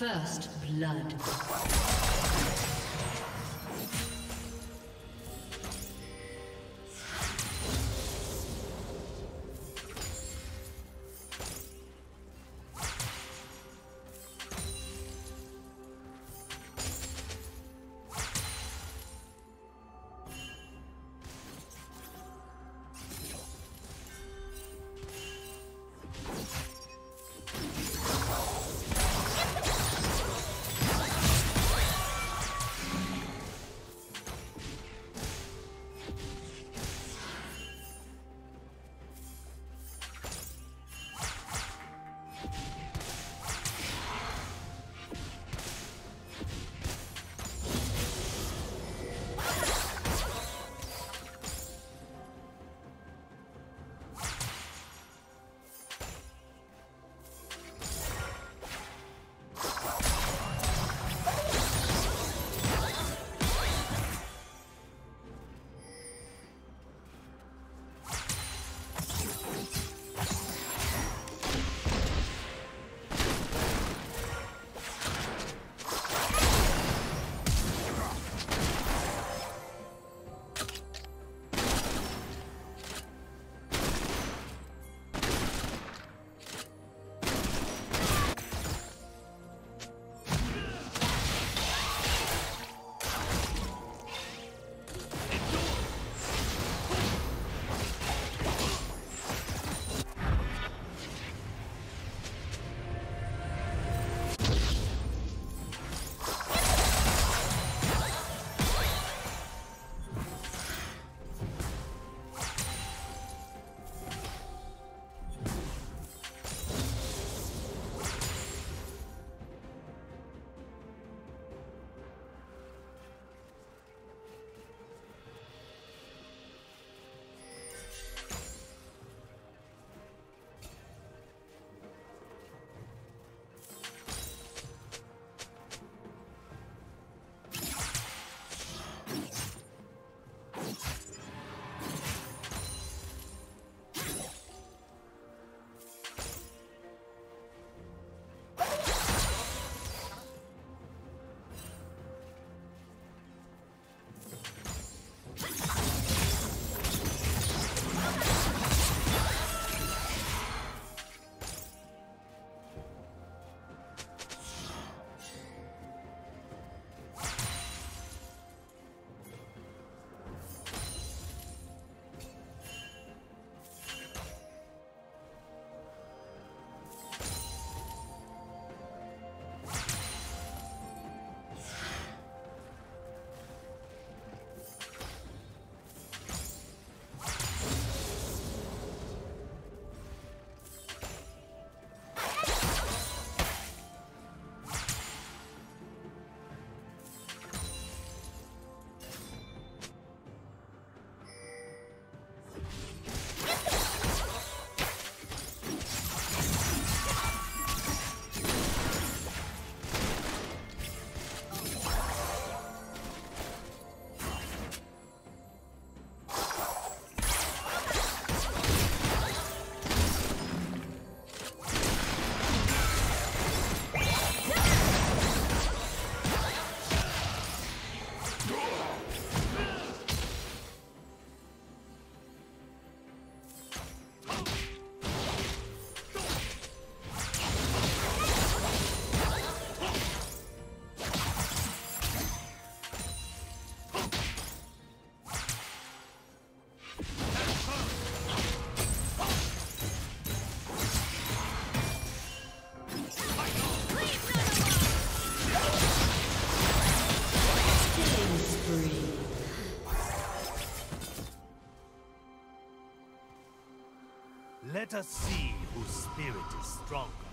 First blood. Let us see whose spirit is stronger.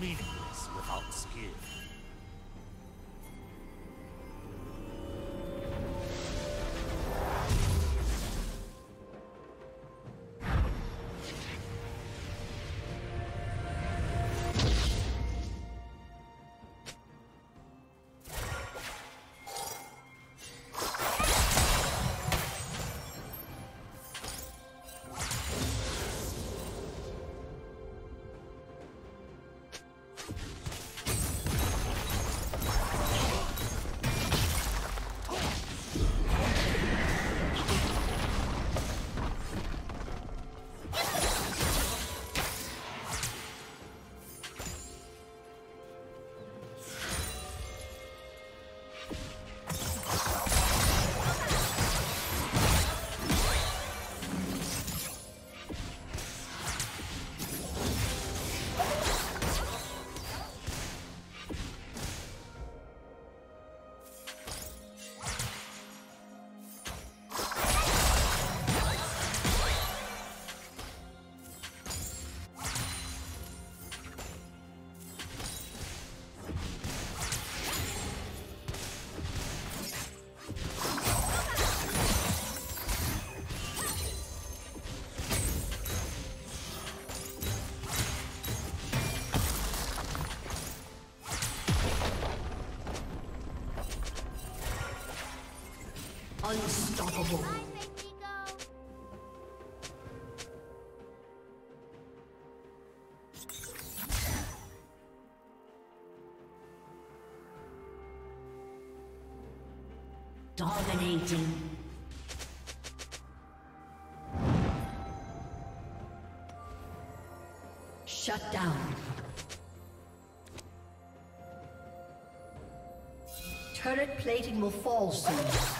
Meaningless without skill. Unstoppable. Dominating. Shut down. Turret plating will fall soon.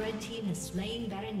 Red team has slain Baron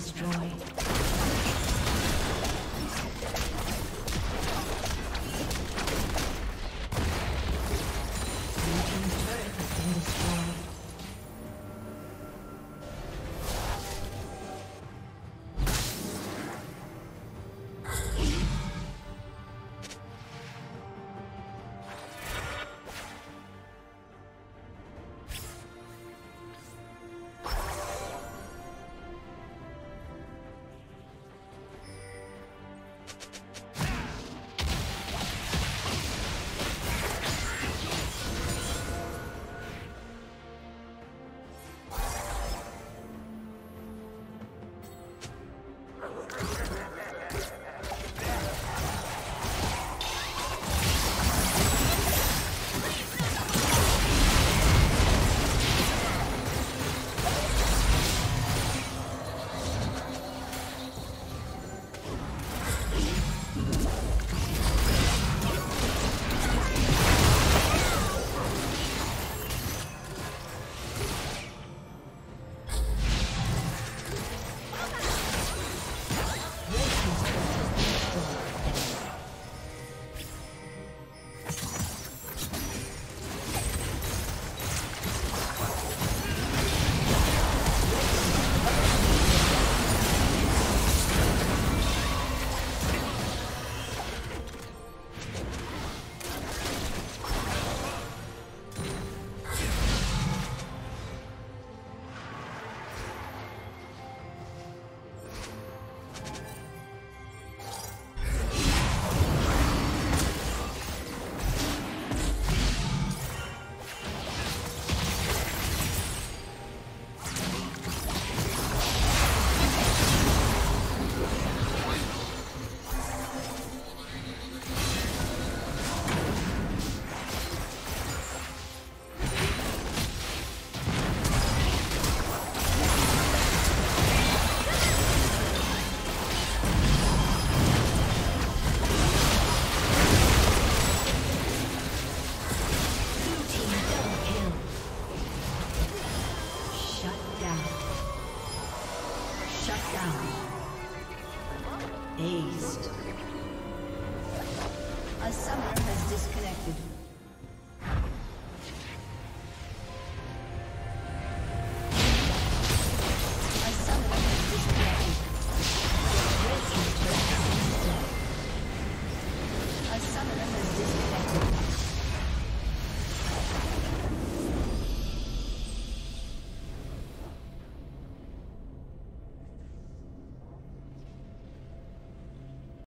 Destroyed.